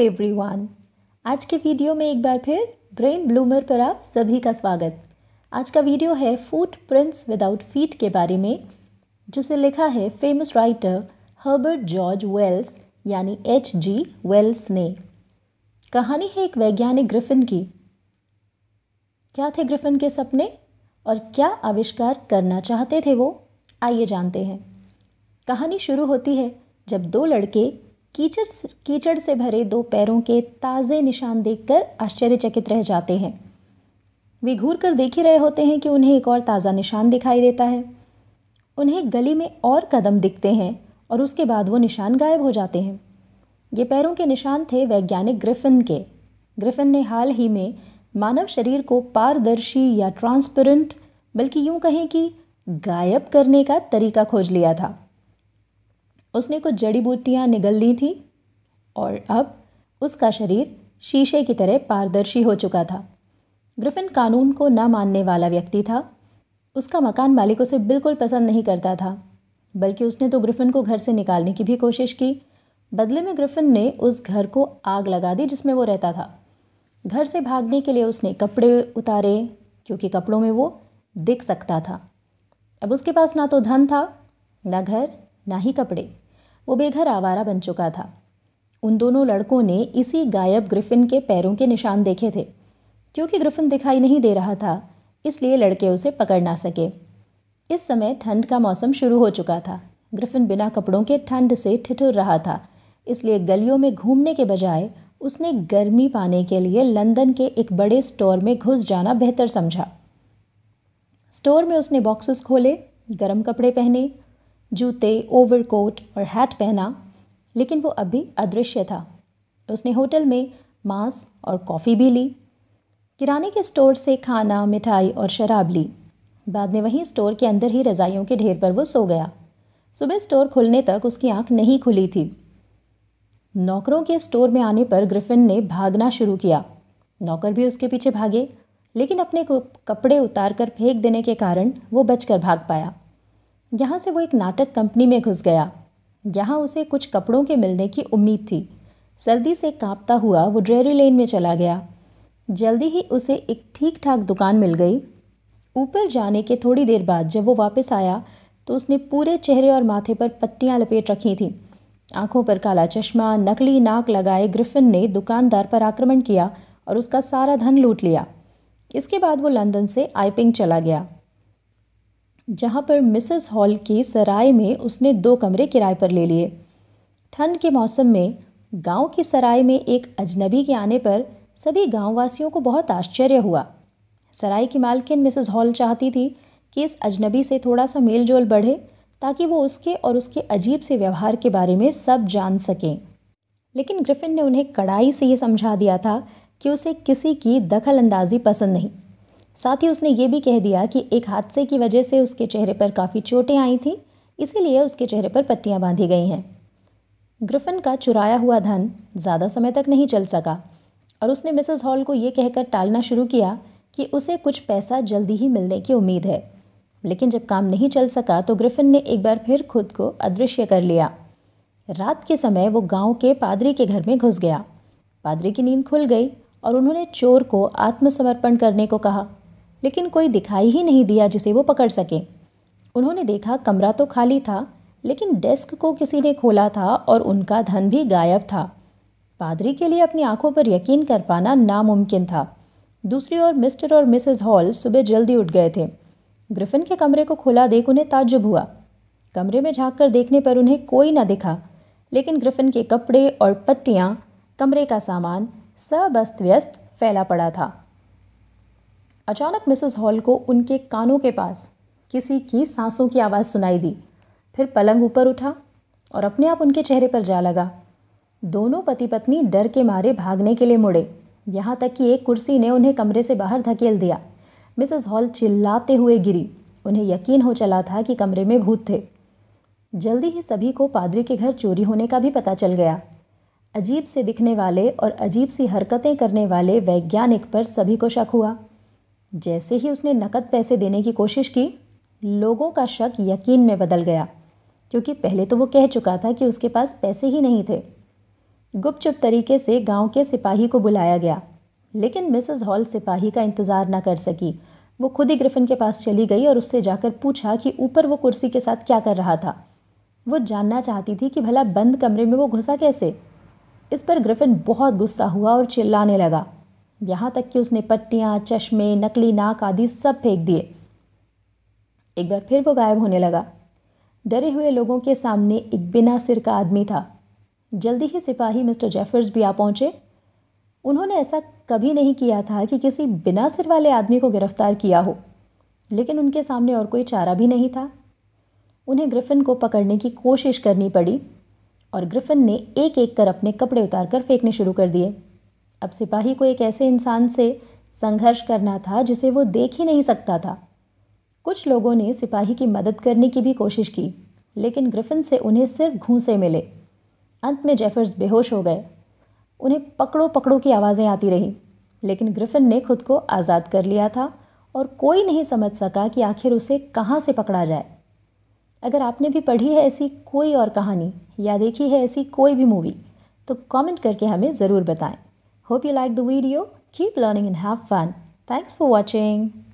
Everyone आज के video में एक बार फिर ब्रेन ब्लूमर पर आप सभी का स्वागत। आज का वीडियो है फूट प्रिंट्स विदाउट फीट के बारे में, जिसे लिखा है famous writer Herbert George Wells यानी एच जी वेल्स ने। कहानी है एक वैज्ञानिक ग्रिफिन की। क्या थे ग्रिफिन के सपने? और क्या आविष्कार करना चाहते थे वो? आइए जानते हैं। कहानी शुरू होती है जब दो लड़के कीचड़ कीचड़ से भरे दो पैरों के ताज़े निशान देखकर आश्चर्यचकित रह जाते हैं। वे घूर कर देख ही रहे होते हैं कि उन्हें एक और ताज़ा निशान दिखाई देता है। उन्हें गली में और कदम दिखते हैं और उसके बाद वो निशान गायब हो जाते हैं। ये पैरों के निशान थे वैज्ञानिक ग्रिफिन के। ग्रिफिन ने हाल ही में मानव शरीर को पारदर्शी या ट्रांसपेरेंट, बल्कि यूँ कहें कि गायब करने का तरीका खोज लिया था। उसने कुछ जड़ी बूटियाँ निगल ली थी और अब उसका शरीर शीशे की तरह पारदर्शी हो चुका था। ग्रिफिन कानून को न मानने वाला व्यक्ति था। उसका मकान मालिक उसे बिल्कुल पसंद नहीं करता था, बल्कि उसने तो ग्रिफिन को घर से निकालने की भी कोशिश की। बदले में ग्रिफिन ने उस घर को आग लगा दी जिसमें वो रहता था। घर से भागने के लिए उसने कपड़े उतारे, क्योंकि कपड़ों में वो दिख सकता था। अब उसके पास ना तो धन था, ना घर ना ही कपड़े। वो बेघर आवारा बन चुका था। उन दोनों लड़कों ने इसी गायब ग्रिफिन के पैरों के निशान देखे थे। क्योंकि ग्रिफिन दिखाई नहीं दे रहा था, इसलिए लड़के उसे पकड़ ना सके। इस समय ठंड का मौसम शुरू हो चुका था। ग्रिफिन बिना कपड़ों के ठंड से ठिठुर रहा था। इसलिए गलियों में घूमने के बजाय उसने गर्मी पाने के लिए लंदन के एक बड़े स्टोर में घुस जाना बेहतर समझा। स्टोर में उसने बॉक्सेस खोले, गर्म कपड़े पहने जूते ओवरकोट और हैट पहना, लेकिन वो अभी अदृश्य था। उसने होटल में मांस और कॉफ़ी भी ली, किराने के स्टोर से खाना, मिठाई और शराब ली। बाद में वहीं स्टोर के अंदर ही रज़ाइयों के ढेर पर वो सो गया। सुबह स्टोर खुलने तक उसकी आँख नहीं खुली थी। नौकरों के स्टोर में आने पर ग्रिफिन ने भागना शुरू किया। नौकर भी उसके पीछे भागे, लेकिन अपने कपड़े उतार कर फेंक देने के कारण वो बचकर भाग पाया। यहाँ से वो एक नाटक कंपनी में घुस गया यहाँ उसे कुछ कपड़ों के मिलने की उम्मीद थी। सर्दी से कांपता हुआ वो ड्रेरी लेन में चला गया। जल्दी ही उसे एक ठीक ठाक दुकान मिल गई। ऊपर जाने के थोड़ी देर बाद जब वो वापस आया तो उसने पूरे चेहरे और माथे पर पट्टियाँ लपेट रखी थीं। आँखों पर काला चश्मा, नकली नाक लगाए ग्रिफिन ने दुकानदार पर आक्रमण किया और उसका सारा धन लूट लिया। इसके बाद वो लंदन से आइपिंग चला गया। जहाँ पर मिसेस हॉल की सराय में उसने दो कमरे किराए पर ले लिए। ठंड के मौसम में गाँव की सराय में एक अजनबी के आने पर सभी गांववासियों को बहुत आश्चर्य हुआ। सराय की मालकिन मिसेस हॉल चाहती थी कि इस अजनबी से थोड़ा सा मेल जोल बढ़े ताकि वो उसके और उसके अजीब से व्यवहार के बारे में सब जान सकें। लेकिन ग्रिफिन ने उन्हें कड़ाई से ये समझा दिया था कि उसे किसी की दखल अंदाजी पसंद नहीं। साथ ही उसने ये भी कह दिया कि एक हादसे की वजह से उसके चेहरे पर काफ़ी चोटें आई थीं, इसीलिए उसके चेहरे पर पट्टियाँ बांधी गई हैं। ग्रिफिन का चुराया हुआ धन ज़्यादा समय तक नहीं चल सका और उसने मिसेस हॉल को ये कहकर टालना शुरू किया कि उसे कुछ पैसा जल्दी ही मिलने की उम्मीद है। लेकिन जब काम नहीं चल सका तो ग्रिफिन ने एक बार फिर खुद को अदृश्य कर लिया। रात के समय वो गाँव के पादरी के घर में घुस गया। पादरी की नींद खुल गई और उन्होंने चोर को आत्मसमर्पण करने को कहा। लेकिन कोई दिखाई ही नहीं दिया जिसे वो पकड़ सके। उन्होंने देखा कमरा तो खाली था, लेकिन डेस्क को किसी ने खोला था और उनका धन भी गायब था। पादरी के लिए अपनी आँखों पर यकीन कर पाना नामुमकिन था। दूसरी ओर मिस्टर और मिसेस हॉल सुबह जल्दी उठ गए थे। ग्रिफिन के कमरे को खुला देख उन्हें ताज्जुब हुआ। कमरे में झाँक कर देखने पर उन्हें कोई ना दिखा, लेकिन ग्रिफिन के कपड़े और पट्टियाँ, कमरे का सामान, सब अस्त व्यस्त फैला पड़ा था। अचानक मिसेस हॉल को उनके कानों के पास किसी की सांसों की आवाज़ सुनाई दी। फिर पलंग ऊपर उठा और अपने आप उनके चेहरे पर जा लगा। दोनों पति पत्नी डर के मारे भागने के लिए मुड़े। यहाँ तक कि एक कुर्सी ने उन्हें कमरे से बाहर धकेल दिया। मिसेस हॉल चिल्लाते हुए गिरी। उन्हें यकीन हो चला था कि कमरे में भूत थे। जल्दी ही सभी को पादरी के घर चोरी होने का भी पता चल गया। अजीब से दिखने वाले और अजीब सी हरकतें करने वाले वैज्ञानिक पर सभी को शक हुआ। जैसे ही उसने नकद पैसे देने की कोशिश की, लोगों का शक यकीन में बदल गया, क्योंकि पहले तो वो कह चुका था कि उसके पास पैसे ही नहीं थे। गुपचुप तरीके से गाँव के सिपाही को बुलाया गया, लेकिन मिसेस हॉल सिपाही का इंतज़ार ना कर सकी। वो खुद ही ग्रिफिन के पास चली गई और उससे जाकर पूछा कि ऊपर वो कुर्सी के साथ क्या कर रहा था। वो जानना चाहती थी कि भला बंद कमरे में वो घुसा कैसे। इस पर ग्रिफिन बहुत गुस्सा हुआ और चिल्लाने लगा। यहाँ तक कि उसने पट्टियाँ, चश्मे, नकली नाक आदि सब फेंक दिए। एक बार फिर वो गायब होने लगा। डरे हुए लोगों के सामने एक बिना सिर का आदमी था। जल्दी ही सिपाही मिस्टर जेफर्स भी आ पहुँचे। उन्होंने ऐसा कभी नहीं किया था कि किसी बिना सिर वाले आदमी को गिरफ़्तार किया हो, लेकिन उनके सामने और कोई चारा भी नहीं था। उन्हें ग्रिफिन को पकड़ने की कोशिश करनी पड़ी और ग्रिफिन ने एक एक कर अपने कपड़े उतार कर फेंकने शुरू कर दिए। अब सिपाही को एक ऐसे इंसान से संघर्ष करना था जिसे वो देख ही नहीं सकता था। कुछ लोगों ने सिपाही की मदद करने की भी कोशिश की, लेकिन ग्रिफिन से उन्हें सिर्फ़ घूंसे मिले। अंत में जेफर्स बेहोश हो गए। उन्हें पकड़ो पकड़ो की आवाज़ें आती रहीं, लेकिन ग्रिफिन ने खुद को आज़ाद कर लिया था और कोई नहीं समझ सका कि आखिर उसे कहाँ से पकड़ा जाए। अगर आपने भी पढ़ी है ऐसी कोई और कहानी या देखी है ऐसी कोई भी मूवी तो कमेंट करके हमें ज़रूर बताएँ। Hope you liked the video. Keep learning and have fun. Thanks for watching.